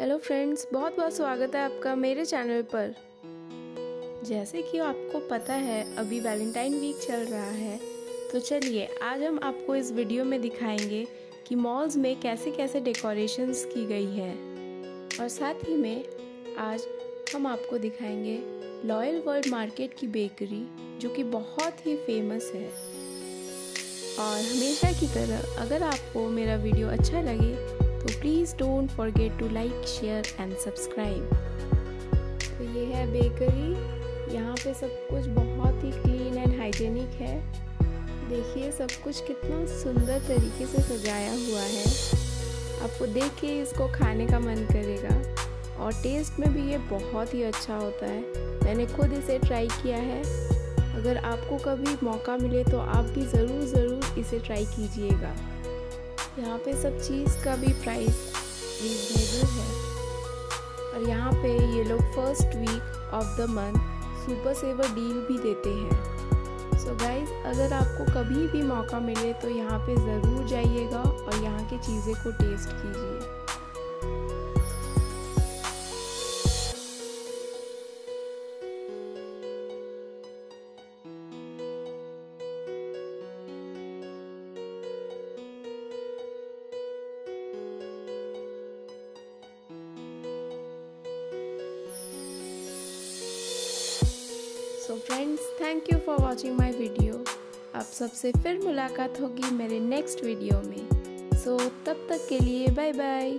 Hello friends बहुत बहुत स्वागत है आपका मेरे चैनल पर। जैसे कि आपको पता है, अभी वैलेंटाइन वीक चल रहा है। तो चलिए, आज हम आपको इस वीडियो में दिखाएँगे कि मॉल्स में कैसे कैसे डेकोरेशंस की गई है। और साथ ही में, आज हम आपको दिखाएँगे लॉयल वर्ल्ड मार्केट की बेकरी जो कि बहुत ही फ़ेमस है। और हमेशा की तरह, अगर आपको मेरा वीडियो अच्छा लगे तो please don't forget to like share and subscribe तो ये है बेकरी यहाँ पे सब कुछ बहुत ही क्लीन एंड हाइजेनिक है. देखिए सब कुछ कितना सुंदर तरीके से सजाया हुआ है. आपको देख के इसको खाने का मन करेगा. और टेस्ट में भी ये बहुत ही अच्छा होता है. मैंने खुद इसे ट्राई किया है. अगर आपको कभी मौका मिले तो आप भी ज़रूर ज़रूर इसे ट्राई कीजिएगा. यहाँ पे सब चीज़ का भी प्राइस रीजनेबल है। और यहाँ पे ये लोग first week of the month super saver deal भी देते हैं। सो so गाइज़ अगर आपको कभी भी मौका मिले तो यहाँ पे ज़रूर जाइएगा और यहाँ की चीज़ें को टेस्ट कीजिए। So friends thank you for watching my video आप सबसे फिर मुलाकात होगी मेरे नेक्स्ट वीडियो में. सो so, तब तक के लिए बाय बाय